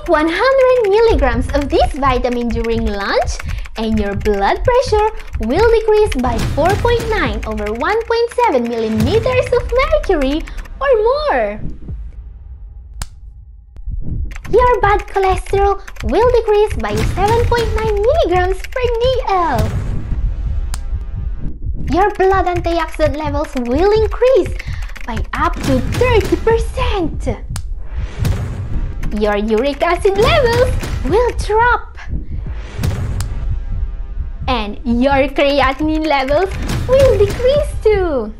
Take 100 milligrams of this vitamin during lunch and your blood pressure will decrease by 4.9 over 1.7 millimeters of mercury or more. Your bad cholesterol will decrease by 7.9 milligrams per dl. Your blood antioxidant levels will increase by up to 30%. Your uric acid levels will drop and your creatinine levels will decrease too.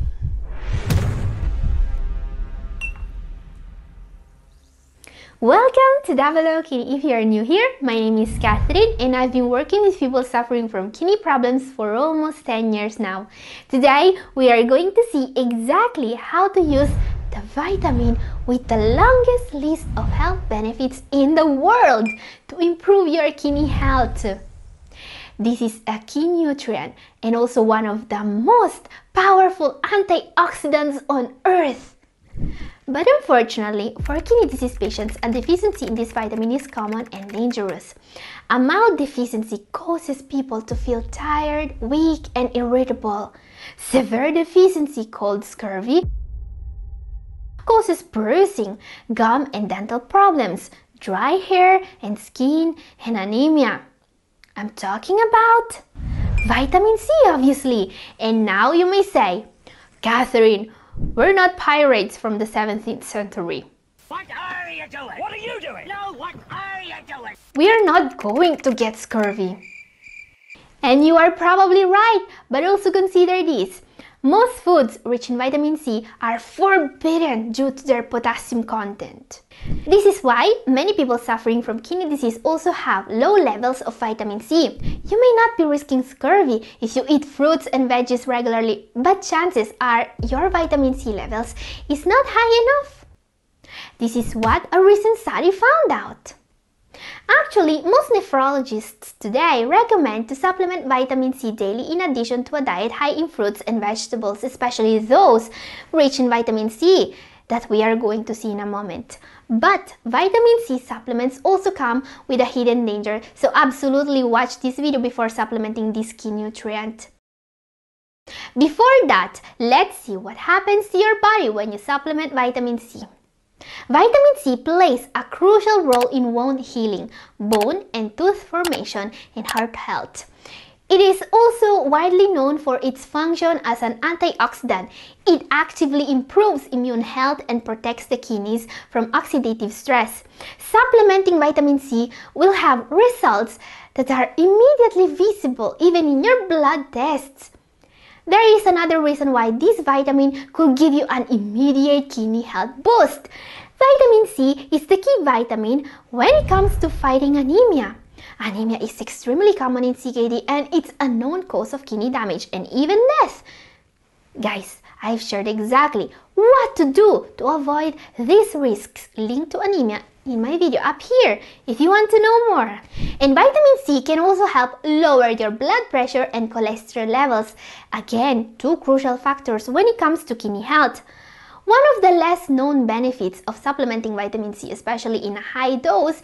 Welcome to Double. If you are new here, my name is Katherine and I've been working with people suffering from kidney problems for almost 10 years now. Today, we are going to see exactly how to use the vitamin with the longest list of health benefits in the world to improve your kidney health. This is a key nutrient and also one of the most powerful antioxidants on earth. But unfortunately, for kidney disease patients, a deficiency in this vitamin is common and dangerous. A mild deficiency causes people to feel tired, weak, and irritable. Severe deficiency, called scurvy, causes bruising, gum and dental problems, dry hair and skin, and anemia. I'm talking about vitamin C, obviously. And now you may say, Katherine, we're not pirates from the 17th century. What are you doing? What are you doing? No, what are you doing? We are not going to get scurvy. And you are probably right, but also consider this. Most foods rich in vitamin C are forbidden due to their potassium content. This is why many people suffering from kidney disease also have low levels of vitamin C. You may not be risking scurvy if you eat fruits and veggies regularly, but chances are your vitamin C levels is not high enough. This is what a recent study found out. Actually, most nephrologists today recommend to supplement vitamin C daily in addition to a diet high in fruits and vegetables, especially those rich in vitamin C that we are going to see in a moment. But vitamin C supplements also come with a hidden danger, so absolutely watch this video before supplementing this key nutrient. Before that, let's see what happens to your body when you supplement vitamin C. Vitamin C plays a crucial role in wound healing, bone and tooth formation, and heart health. It is also widely known for its function as an antioxidant. It actively improves immune health and protects the kidneys from oxidative stress. Supplementing vitamin C will have results that are immediately visible even in your blood tests. There is another reason why this vitamin could give you an immediate kidney health boost. Vitamin C is the key vitamin when it comes to fighting anemia. Anemia is extremely common in CKD and it's a known cause of kidney damage and even death. Guys, I've shared exactly what to do to avoid these risks linked to anemia in my video up here if you want to know more. And vitamin C can also help lower your blood pressure and cholesterol levels. Again, two crucial factors when it comes to kidney health. One of the less known benefits of supplementing vitamin C, especially in a high dose,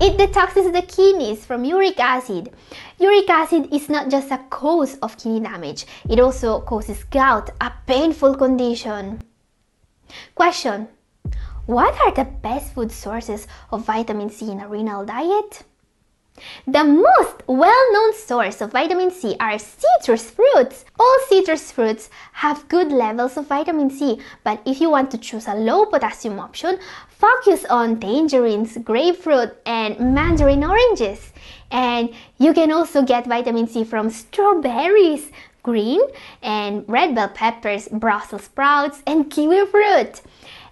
it detoxes the kidneys from uric acid. Uric acid is not just a cause of kidney damage, it also causes gout, a painful condition. Question What are the best food sources of vitamin C in a renal diet? The most well-known source of vitamin C are citrus fruits. All citrus fruits have good levels of vitamin C, but if you want to choose a low potassium option, focus on tangerines, grapefruit, and mandarin oranges. And you can also get vitamin C from strawberries, green and red bell peppers, Brussels sprouts, and kiwi fruit.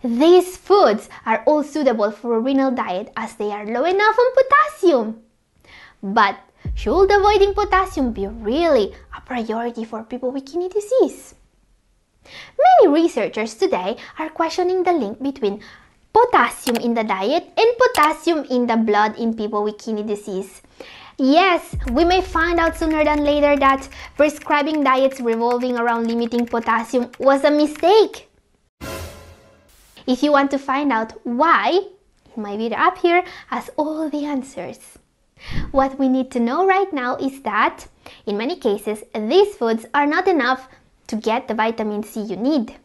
These foods are all suitable for a renal diet as they are low enough on potassium. But should avoiding potassium be really a priority for people with kidney disease? Many researchers today are questioning the link between potassium in the diet and potassium in the blood in people with kidney disease. Yes, we may find out sooner than later that prescribing diets revolving around limiting potassium was a mistake. If you want to find out why, My video up here has all the answers. What we need to know right now is that, in many cases, these foods are not enough to get the vitamin C you need.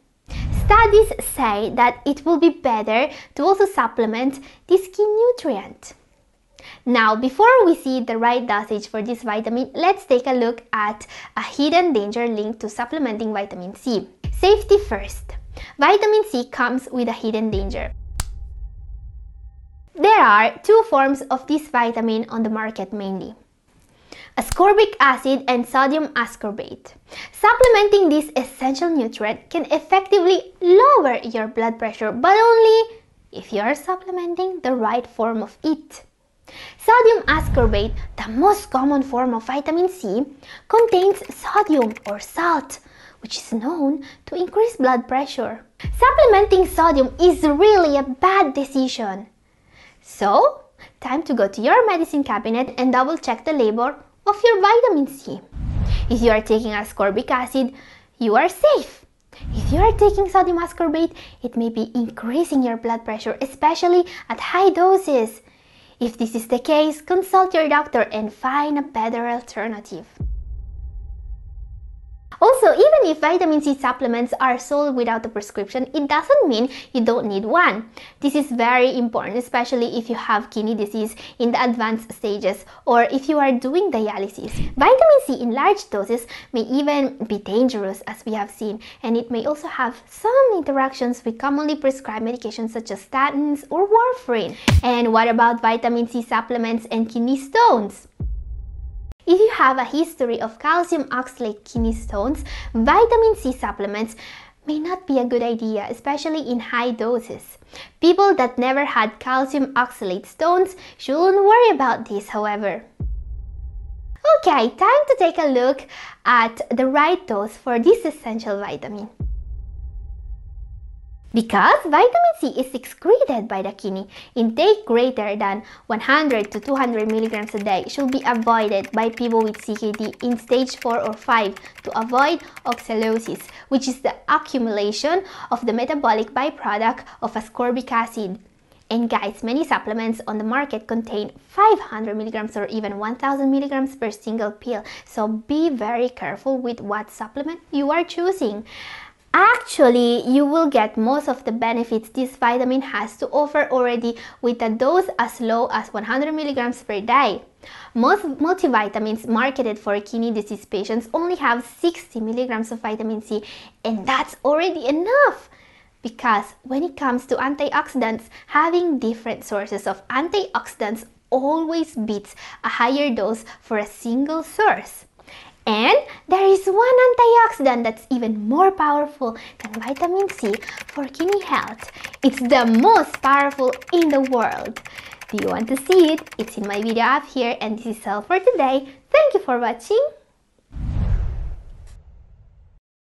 Studies say that it will be better to also supplement this key nutrient. Now, before we see the right dosage for this vitamin, let's take a look at a hidden danger linked to supplementing vitamin C. Safety first. Vitamin C comes with a hidden danger. There are two forms of this vitamin on the market mainly ascorbic acid and sodium ascorbate. Supplementing this essential nutrient can effectively lower your blood pressure, but only if you are supplementing the right form of it. Sodium ascorbate, the most common form of vitamin C, contains sodium or salt, which is known to increase blood pressure. Supplementing sodium is really a bad decision. So, time to go to your medicine cabinet and double check the label of your vitamin C. If you are taking ascorbic acid, you are safe. If you are taking sodium ascorbate, it may be increasing your blood pressure, especially at high doses. If this is the case, consult your doctor and find a better alternative. Also, even if vitamin C supplements are sold without a prescription, it doesn't mean you don't need one. This is very important, especially if you have kidney disease in the advanced stages or if you are doing dialysis. Vitamin C in large doses may even be dangerous as we have seen and it may also have some interactions with commonly prescribed medications such as statins or warfarin. And what about vitamin C supplements and kidney stones? If you have a history of calcium oxalate kidney stones, vitamin C supplements may not be a good idea, especially in high doses. People that never had calcium oxalate stones shouldn't worry about this, however. Okay, time to take a look at the right dose for this essential vitamin. Because vitamin C is excreted by the kidney, intake greater than 100 to 200 milligrams a day should be avoided by people with CKD in stage 4 or 5 to avoid oxalosis, which is the accumulation of the metabolic byproduct of ascorbic acid. And guys, many supplements on the market contain 500 milligrams or even 1000 milligrams per single pill. So be very careful with what supplement you are choosing. Actually, you will get most of the benefits this vitamin has to offer already with a dose as low as 100 milligrams per day. Most multivitamins marketed for kidney disease patients only have 60 milligrams of vitamin C, and that's already enough. Because when it comes to antioxidants, having different sources of antioxidants always beats a higher dose for a single source. And there is one antioxidant that's even more powerful than vitamin C for kidney health. It's the most powerful in the world. Do you want to see it? It's in my video up here and this is all for today. Thank you for watching.